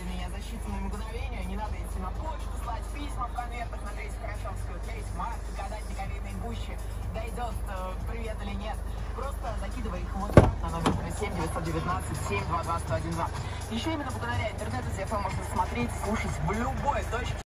Слушайте меня за считанные мгновения, не надо идти на почту, слать письма в конвертах, надеясь Хорошевскую, клеить марки, гадать на ковидной гуще, дойдет э, привет или нет. Просто закидывай их вот на номер 7 919 722 112. Еще именно благодаря интернету ZFM эм можно смотреть, слушать в любой точке.